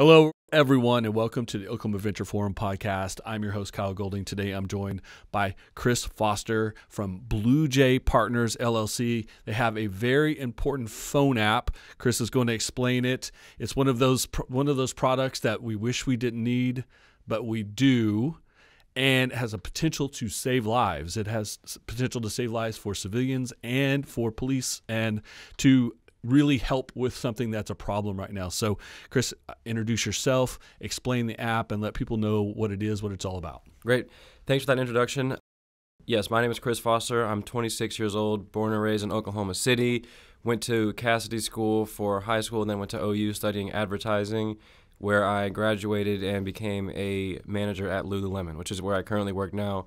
Hello, everyone, and welcome to the Oklahoma Venture Forum podcast. I'm your host, Kyle Golding. Today I'm joined by Chris Foster from Blue Jay Partners LLC. They have a very important phone app. Chris is going to explain it. It's one of those one of those products that we wish we didn't need, but we do and has a potential to save lives. It has potential to save lives for civilians and for police and to really help with something that's a problem right now. So, Chris, uh, introduce yourself, explain the app, and let people know what it is, what it's all about. Great. Thanks for that introduction. Yes, my name is Chris Foster. I'm 26 years old, born and raised in Oklahoma City. Went to Casady School for high school, and then went to OU studying advertising, where I graduated and became a manager at Lululemon, which is where I currently work now.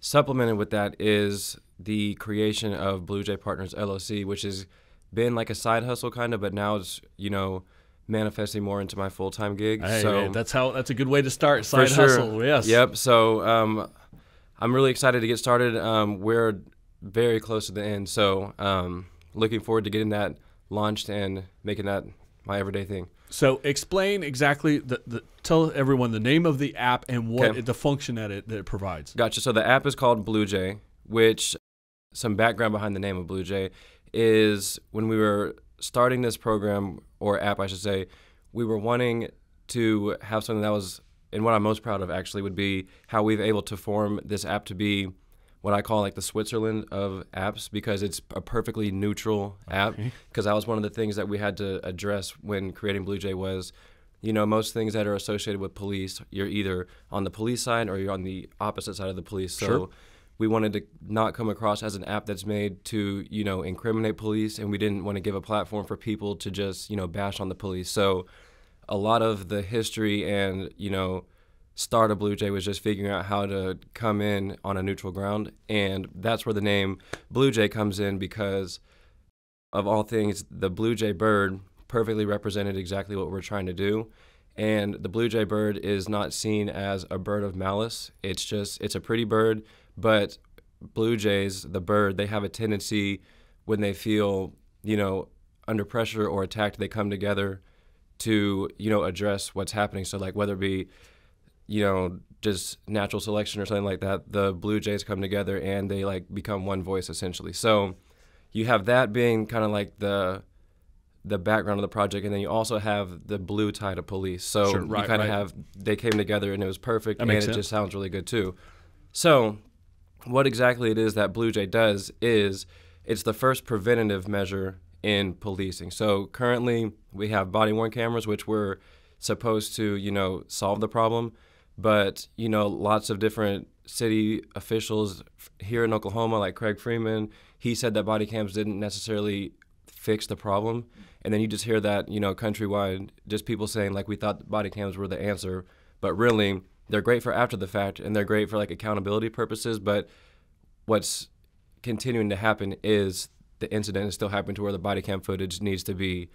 Supplemented with that is the creation of Blue Jay Partners LLC, which is been like a side hustle kind of, but now it's you know manifesting more into my full time gig. Hey, so that's how that's a good way to start side sure. hustle. Yes. Yep. So um, I'm really excited to get started. Um, we're very close to the end, so um, looking forward to getting that launched and making that my everyday thing. So explain exactly the, the tell everyone the name of the app and what Okay. it, the function that it that it provides. Gotcha. So the app is called Blue Jay, which some background behind the name of Blue Jay is when we were starting this program or app, I should say, we were wanting to have something that was, and what I'm most proud of actually would be how we've able to form this app to be what I call like the Switzerland of apps because it's a perfectly neutral app. Because that was one of the things that we had to address when creating Blue Jay was you know, most things that are associated with police, you're either on the police side or you're on the opposite side of the police. So Sure. We wanted to not come across as an app that's made to, you know, incriminate police and we didn't want to give a platform for people to just, you know, bash on the police. So a lot of the history and, you know, start of Blue Jay was just figuring out how to come in on a neutral ground. And that's where the name Blue Jay comes in because of all things, the blue jay bird perfectly represented exactly what we're trying to do. And the blue jay bird is not seen as a bird of malice. It's just, it's a pretty bird, but blue jays, the bird, they have a tendency when they feel, you know, under pressure or attacked, they come together to, you know, address what's happening. So, like, whether it be, you know, just natural selection or something like that, the blue jays come together and they, like, become one voice essentially. So, you have that being kind of like the the background of the project, and then you also have the blue tide of police. So Sure, you kind of right. have they came together, and it was perfect, That and it sense. just sounds really good too. So, what exactly it is that Blue Jay does is it's the first preventative measure in policing. So currently we have body worn cameras, which were supposed to you know solve the problem, but you know lots of different city officials here in Oklahoma, like Craig Freeman, he said that body cams didn't necessarily fix the problem. And then you just hear that, you know, countrywide, just people saying like we thought body cams were the answer, but really they're great for after the fact and they're great for like accountability purposes. But what's continuing to happen is the incident is still happening to where the body cam footage needs to be,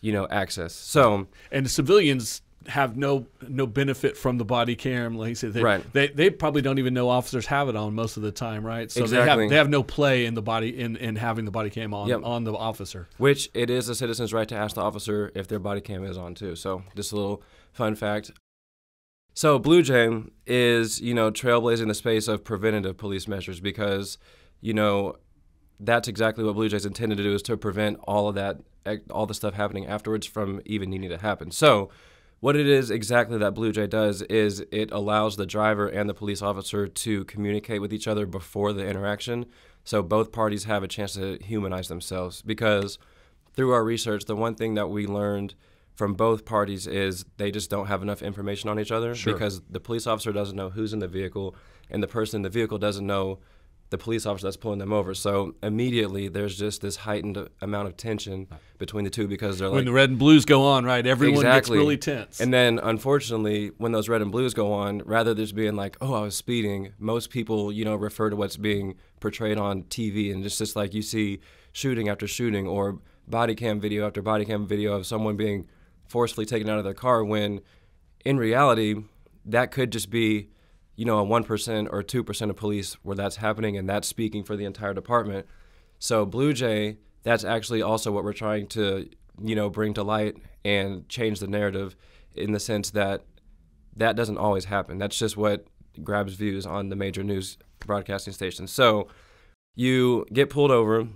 you know, accessed. So and the civilians have no no benefit from the body cam. Like you said, they, Right. they they probably don't even know officers have it on most of the time, right? So they have they have no play in the body in, in having the body cam on Yep. on the officer. which it is a citizen's right to ask the officer if their body cam is on too. So just a little fun fact. So Blue Jay is, you know, trailblazing the space of preventative police measures because, you know, that's exactly what Blue Jays intended to do is to prevent all of that, all the stuff happening afterwards from even needing to happen. So, what it is exactly that Blue Jay does is it allows the driver and the police officer to communicate with each other before the interaction. So both parties have a chance to humanize themselves because through our research, the one thing that we learned from both parties is they just don't have enough information on each other Sure. because the police officer doesn't know who's in the vehicle and the person in the vehicle doesn't know the police officer that's pulling them over. So immediately there's just this heightened amount of tension between the two because they're when like when the red and blues go on, right? Everyone Exactly. gets really tense. and then, unfortunately, when those red and blues go on, rather than just being like, "Oh, I was speeding," most people, you know, refer to what's being portrayed on TV, and it's just like you see shooting after shooting or body cam video after body cam video of someone being forcefully taken out of their car. When in reality, that could just be, you know, a one percent or two percent of police where that's happening, and that's speaking for the entire department. So Blue Jay, that's actually also what we're trying to, you know, bring to light and change the narrative in the sense that that doesn't always happen. That's just what grabs views on the major news broadcasting stations. So you get pulled over.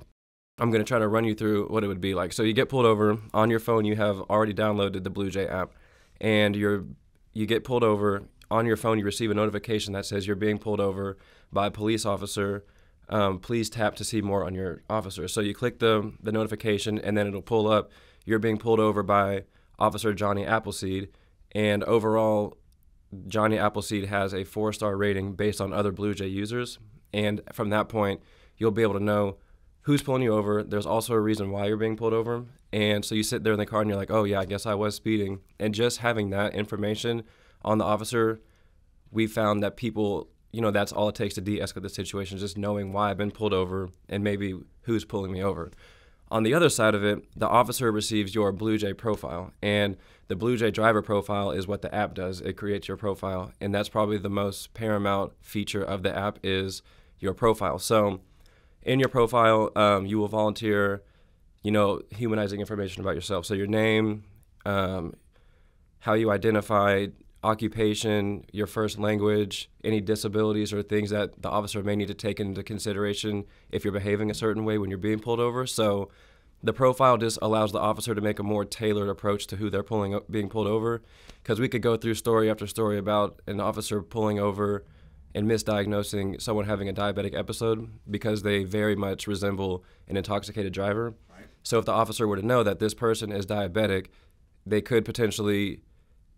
I'm going to try to run you through what it would be like. So you get pulled over on your phone. You have already downloaded the Blue Jay app, and you're you get pulled over on your phone. You receive a notification that says you're being pulled over by a police officer. Um, please tap to see more on your officer. So you click the the notification, and then it'll pull up. You're being pulled over by Officer Johnny Appleseed, and overall, Johnny Appleseed has a four star rating based on other Blue Jay users. And from that point, you'll be able to know who's pulling you over. There's also a reason why you're being pulled over. And so you sit there in the car and you're like, oh, yeah, I guess I was speeding. And just having that information on the officer, we found that people, you know, that's all it takes to de escalate the situation, just knowing why I've been pulled over and maybe who's pulling me over. On the other side of it, the officer receives your Blue Jay profile. And the Blue Jay driver profile is what the app does. It creates your profile. And that's probably the most paramount feature of the app is your profile. So in your profile, um, you will volunteer, you know, humanizing information about yourself. So your name, um, how you identify, occupation, your first language, any disabilities or things that the officer may need to take into consideration if you're behaving a certain way when you're being pulled over. So the profile just allows the officer to make a more tailored approach to who they're pulling being pulled over because we could go through story after story about an officer pulling over and misdiagnosing someone having a diabetic episode because they very much resemble an intoxicated driver. Right. So if the officer were to know that this person is diabetic, they could potentially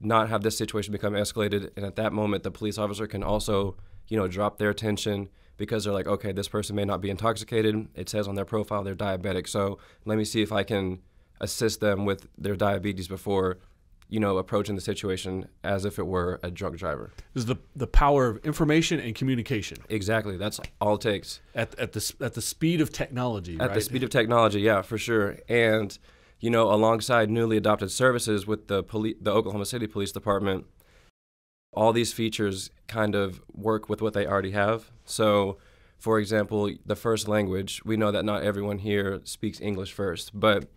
not have this situation become escalated and at that moment the police officer can also, you know, drop their attention because they're like, okay, this person may not be intoxicated. It says on their profile they're diabetic. So let me see if I can assist them with their diabetes before you know, approaching the situation as if it were a drunk driver. This is the the power of information and communication. Exactly. That's all it takes. At at the at the speed of technology. At right? the speed of technology, yeah, for sure. And you know, alongside newly adopted services with the police, the Oklahoma City Police Department, all these features kind of work with what they already have. So, for example, the first language, we know that not everyone here speaks English first, but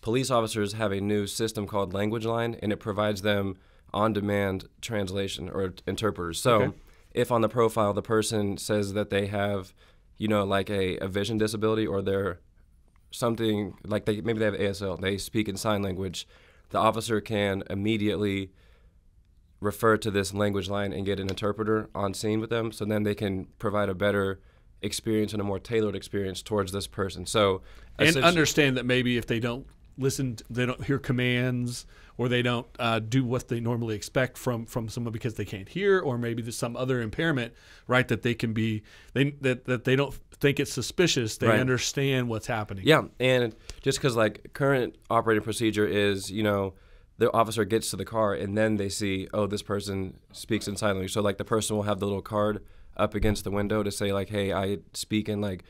police officers have a new system called Language Line, and it provides them on demand translation or interpreters. So, okay. if on the profile the person says that they have, you know, like a, a vision disability or they're something like they maybe they have ASL, they speak in sign language, the officer can immediately refer to this language line and get an interpreter on scene with them so then they can provide a better experience and a more tailored experience towards this person. So and understand that maybe if they don't listen, to, they don't hear commands, or they don't uh, do what they normally expect from from someone because they can't hear, or maybe there's some other impairment, right? That they can be they that that they don't think it's suspicious. They right. understand what's happening. Yeah, and just because like current operating procedure is, you know the officer gets to the car and then they see, oh, this person speaks in sign language. So like the person will have the little card up against the window to say like, hey, I speak in like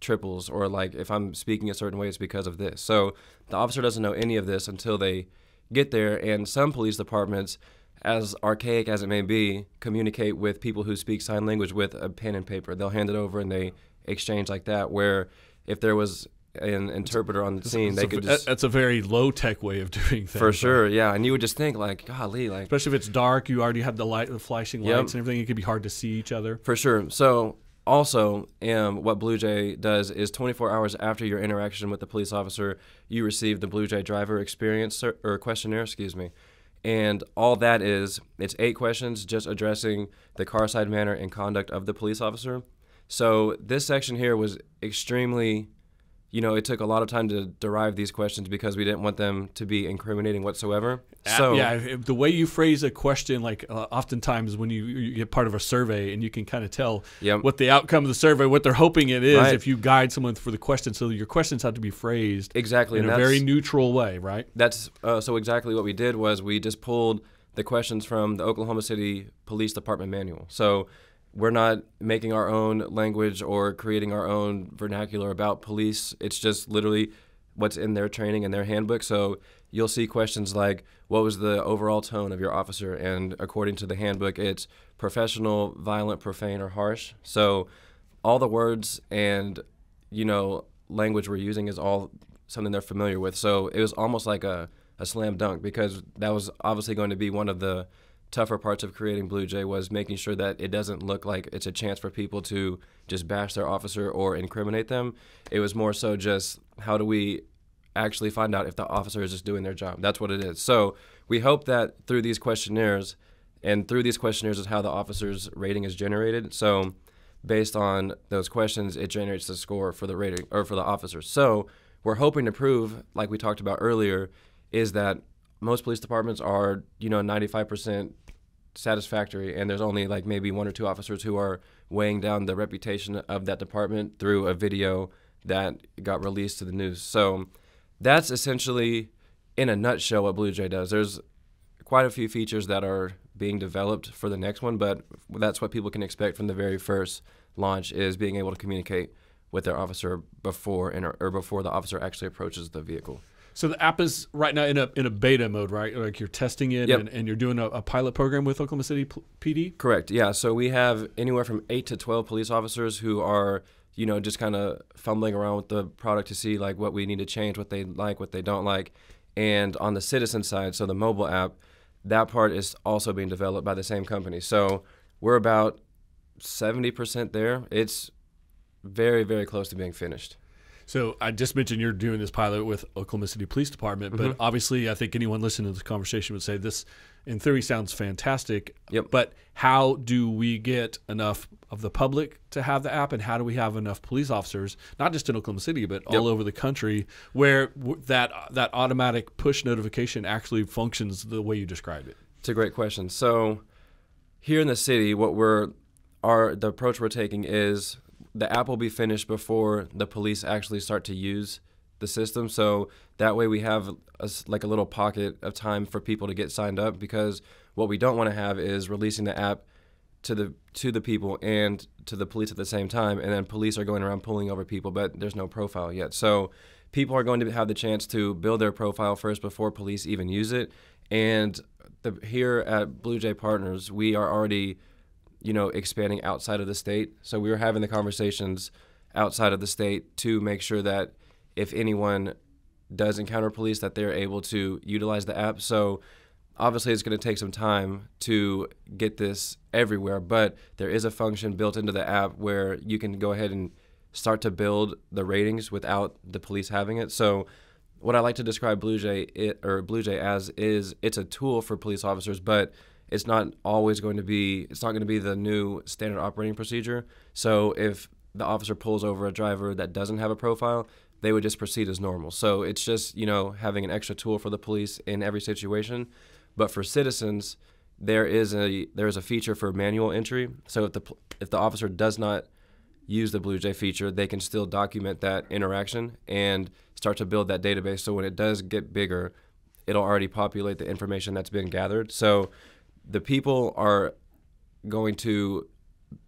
triples or like if I'm speaking a certain way, it's because of this. So the officer doesn't know any of this until they get there. And some police departments, as archaic as it may be, communicate with people who speak sign language with a pen and paper. They'll hand it over and they exchange like that. Where if there was an interpreter on the scene, they could just. That's a very low tech way of doing things. For sure, yeah. And you would just think, like, golly, like. Especially if it's dark, you already have the light, the flashing lights yep. and everything. It could be hard to see each other. For sure. So also, um, what Blue Jay does is 24 hours after your interaction with the police officer, you receive the Blue Jay driver experience or questionnaire, excuse me. And all that is, it's eight questions just addressing the car side manner and conduct of the police officer. So this section here was extremely you know, it took a lot of time to derive these questions because we didn't want them to be incriminating whatsoever. So yeah, the way you phrase a question, like uh, oftentimes when you, you, get part of a survey and you can kind of tell yep. what the outcome of the survey, what they're hoping it is, right. if you guide someone for the question. So your questions have to be phrased exactly in a very neutral way, right? That's uh, so exactly what we did was we just pulled the questions from the Oklahoma City Police Department manual. So we're not making our own language or creating our own vernacular about police. It's just literally what's in their training and their handbook. So you'll see questions like, what was the overall tone of your officer? And according to the handbook, it's professional, violent, profane, or harsh. So all the words and, you know, language we're using is all something they're familiar with. So it was almost like a, a slam dunk because that was obviously going to be one of the tougher parts of creating Blue Jay was making sure that it doesn't look like it's a chance for people to just bash their officer or incriminate them. It was more so just how do we actually find out if the officer is just doing their job. That's what it is. So we hope that through these questionnaires, and through these questionnaires is how the officer's rating is generated. So based on those questions, it generates the score for the rating or for the officer. So we're hoping to prove, like we talked about earlier, is that most police departments are, you know, 95% satisfactory, and there's only like maybe one or two officers who are weighing down the reputation of that department through a video that got released to the news. So that's essentially, in a nutshell, what Blue Jay does. There's quite a few features that are being developed for the next one, but that's what people can expect from the very first launch is being able to communicate with their officer before or before the officer actually approaches the vehicle. So the app is right now in a in a beta mode, right? Like you're testing it Yep. and, and you're doing a, a pilot program with Oklahoma City P- PD. Correct. Yeah. So we have anywhere from eight to twelve police officers who are, you know, just kind of fumbling around with the product to see like what we need to change, what they like, what they don't like. And on the citizen side, so the mobile app, that part is also being developed by the same company. So we're about seventy percent there. It's very, very close to being finished. So I just mentioned you're doing this pilot with Oklahoma City Police Department, but Mm-hmm. obviously I think anyone listening to this conversation would say this, in theory, sounds fantastic. Yep. But how do we get enough of the public to have the app, and how do we have enough police officers, not just in Oklahoma City, but all over the country, where w- that that automatic push notification actually functions the way you described it? It's a great question. So here in the city, what we're our the approach we're taking is the app will be finished before the police actually start to use the system. So that way we have a like a little pocket of time for people to get signed up because what we don't want to have is releasing the app to the to the people and to the police at the same time and then police are going around pulling over people but there's no profile yet so people are going to have the chance to build their profile first before police even use it and the, here at blue jay partners we are already you know expanding outside of the state. So we were having the conversations outside of the state to make sure that if anyone does encounter police that they're able to utilize the app. So obviously it's going to take some time to get this everywhere but there is a function built into the app where you can go ahead and start to build the ratings without the police having it. So what i like to describe blue jay it, or blue jay as is it's a tool for police officers but it's not always going to be it's not going to be the new standard operating procedure so if the officer pulls over a driver that doesn't have a profile they would just proceed as normal so it's just you know having an extra tool for the police in every situation but for citizens, there is a there is a feature for manual entry. So if the if the officer does not use the Blue Jay feature, they can still document that interaction and start to build that database. So when it does get bigger, it'll already populate the information that's been gathered. So the people are going to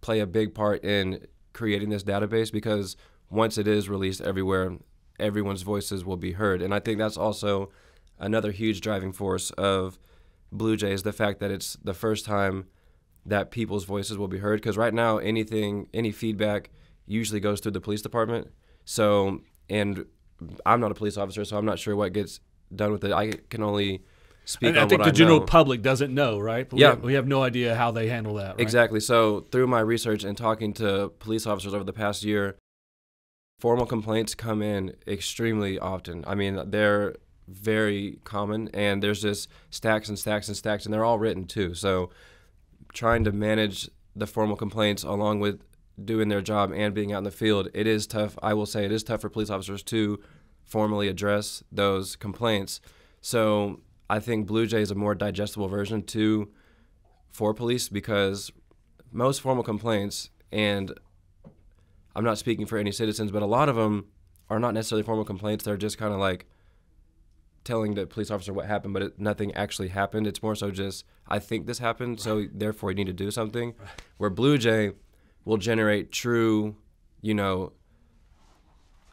play a big part in creating this database because once it is released everywhere, everyone's voices will be heard. And I think that's also another huge driving force of Blue Jay is the fact that it's the first time that people's voices will be heard. Because right now, anything, any feedback usually goes through the police department. So, and I'm not a police officer, so I'm not sure what gets done with it. I can only speak And I think the general know. public doesn't know, right? But we Yeah. have, we have no idea how they handle that. Right? Exactly. So through my research and talking to police officers over the past year, formal complaints come in extremely often. I mean, they're very common, and there's just stacks and stacks and stacks, and they're all written too. So trying to manage the formal complaints along with doing their job and being out in the field, it is tough. I will say it is tough for police officers to formally address those complaints. So I think Blue Jay is a more digestible version to for police because most formal complaints, and I'm not speaking for any citizens, but a lot of them are not necessarily formal complaints. They're just kind of like telling the police officer what happened, but it, nothing actually happened. It's more so just, I think this happened, so therefore you need to do something. Where Blue Jay will generate true, you know,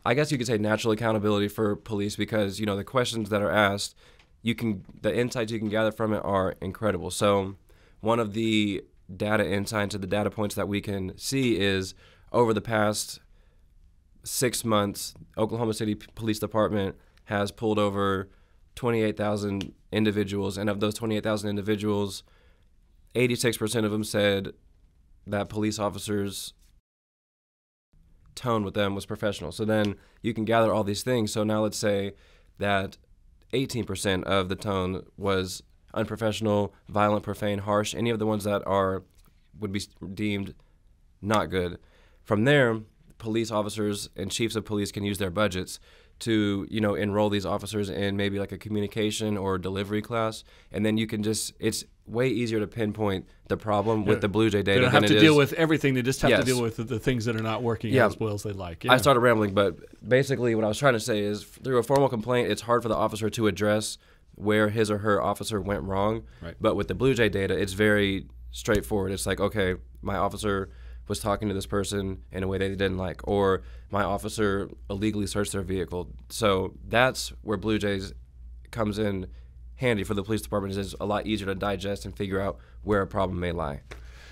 I guess you could say natural accountability for police because, you know, the questions that are asked, you can, the insights you can gather from it are incredible. So, one of the data insights or the data points that we can see is over the past six months, Oklahoma City Police Department has pulled over 28,000 individuals, and of those 28,000 individuals, 86% of them said that police officers' tone with them was professional. So then you can gather all these things. So now let's say that 18% of the tone was unprofessional, violent, profane, harsh, any of the ones that are would be deemed not good. From there, police officers and chiefs of police can use their budgets to you know enroll these officers in maybe like a communication or delivery class and then you can just it's way easier to pinpoint the problem with the blue jay data they don't have to deal is- with everything they just have Yes. to deal with the, the things that are not working Yeah. as well as they'd like I started rambling, but basically what I was trying to say is through a formal complaint, it's hard for the officer to address where his or her officer went wrong. Right. But with the Blue Jay data, it's very straightforward. It's like, okay, my officer was talking to this person in a way they didn't like, or my officer illegally searched their vehicle. So that's where Blue Jays comes in handy for the police department. Is it's a lot easier to digest and figure out where a problem may lie.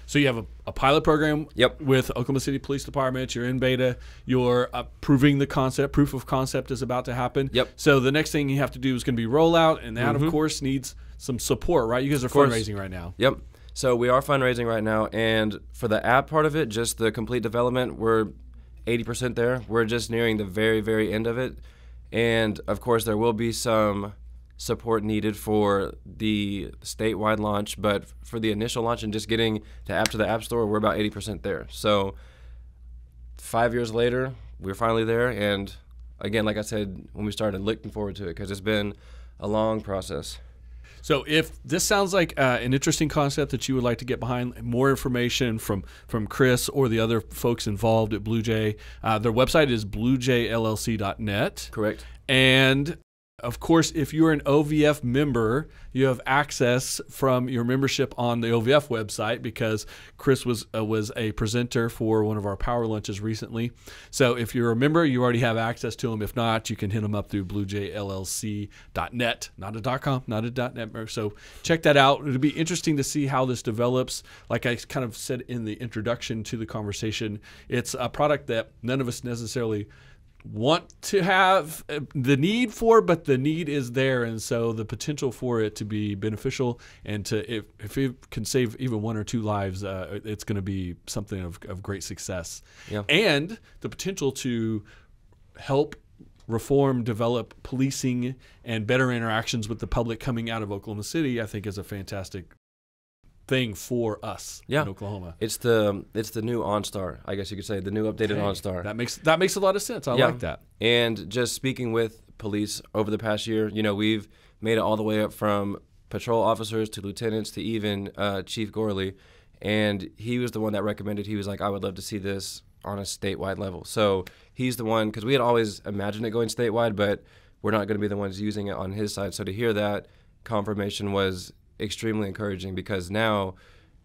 So you have a, a pilot program Yep. with Oklahoma City Police Department. You're in beta. You're uh, proving the concept. Proof of concept is about to happen. Yep. Mm-hmm. So the next thing you have to do is going to be rollout, and that, of course, needs some support, right? You guys are fundraising right now. Yep. So we are fundraising right now, and for the app part of it, just the complete development, we're 80% there. We're just nearing the very, very end of it, and of course, there will be some support needed for the statewide launch, but for the initial launch and just getting the app to the app store, we're about 80% there. So five years later, we're finally there, and again, like I said when we started, looking forward to it because it's been a long process. So if this sounds like uh, an interesting concept that you would like to get behind, more information from from Chris or the other folks involved at Blue Jay, uh, their website is bluejayllc.net. Correct. And of course, if you're an OVF member, you have access from your membership on the OVF website because Chris was uh, was a presenter for one of our power lunches recently. So if you're a member, you already have access to him. If not, you can hit him up through bluejayllc.net, not a .com, not a .net. So check that out. It'll be interesting to see how this develops. Like I kind of said in the introduction to the conversation, it's a product that none of us necessarily want to have uh, the need for, but the need is there, and so the potential for it to be beneficial and to if if it can save even one or two lives, uh, it's going to be something of, of great success, Yeah. and the potential to help reform, develop policing, and better interactions with the public coming out of Oklahoma City. I think is a fantastic thing for us Yeah. in Oklahoma. It's the it's the new OnStar, I guess you could say, the new updated OnStar. That makes that makes a lot of sense. I Yeah. like that. And just speaking with police over the past year, you know, we've made it all the way up from patrol officers to lieutenants to even uh, Chief Gourley, and he was the one that recommended. He was like, "I would love to see this on a statewide level." So he's the one because we had always imagined it going statewide, but we're not going to be the ones using it on his side. So to hear that confirmation was extremely encouraging because now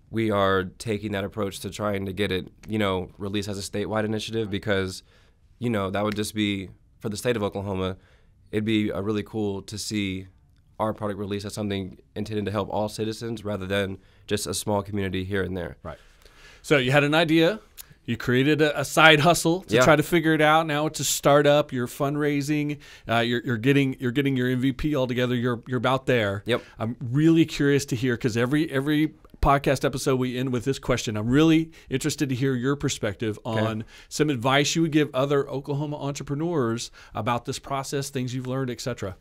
we are taking that approach to trying to get it, you know, released as a statewide initiative because, you know, that would just be for the state of Oklahoma. It'd be uh, really cool to see our product released as something intended to help all citizens rather than just a small community here and there. Right. So you had an idea. You created a, a side hustle to Yeah. try to figure it out. Now it's a startup. You're fundraising. Uh, you're, you're getting you're getting your MVP all together. You're you're about there. Yep. I'm really curious to hear because every every podcast episode we end with this question. I'm really interested to hear your perspective on some advice you would give other Oklahoma entrepreneurs about this process, things you've learned, etc.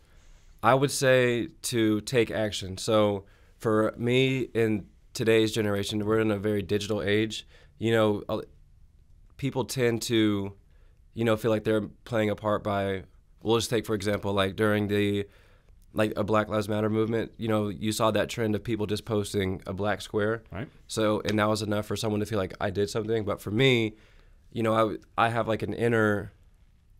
I would say to take action. So for me in today's generation, we're in a very digital age. You know, people tend to, you know, feel like they're playing a part by. We'll just take for example, like during the, like a Black Lives Matter movement. You know, you saw that trend of people just posting a black square. Right. So and that was enough for someone to feel like I did something. But for me, you know, I I have like an inner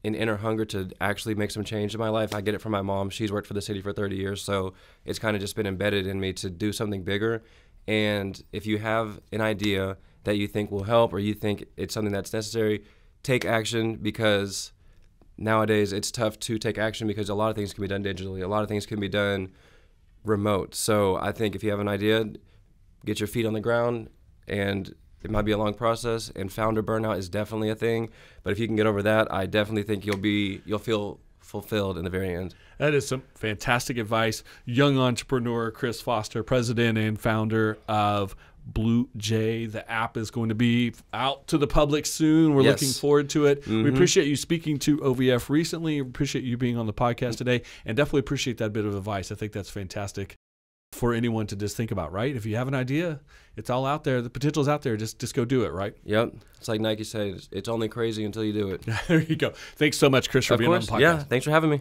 an inner hunger to actually make some change in my life. I get it from my mom. She's worked for the city for 30 years, so it's kind of just been embedded in me to do something bigger. And if you have an idea that you think will help or you think it's something that's necessary, take action because nowadays it's tough to take action because a lot of things can be done digitally. A lot of things can be done remote. So I think if you have an idea, get your feet on the ground and it might be a long process and founder burnout is definitely a thing but if you can get over that i definitely think you'll be you'll feel fulfilled in the very end. That is some fantastic advice. Young entrepreneur Chris Foster, president and founder of Blue Jay. The app is going to be out to the public soon. We're Yes. looking forward to it. We Mhm. appreciate you speaking to OVF recently. We Appreciate you being on the podcast today, and definitely appreciate that bit of advice. I think that's fantastic for anyone to just think about. Right? If you have an idea, it's all out there. The potential's out there. Just just go do it. Right? Yep. It's like Nike said, it's- it's only crazy until you do it. there you go. Thanks so much, Chris, for of being course. on the podcast. Yeah. Thanks for having me.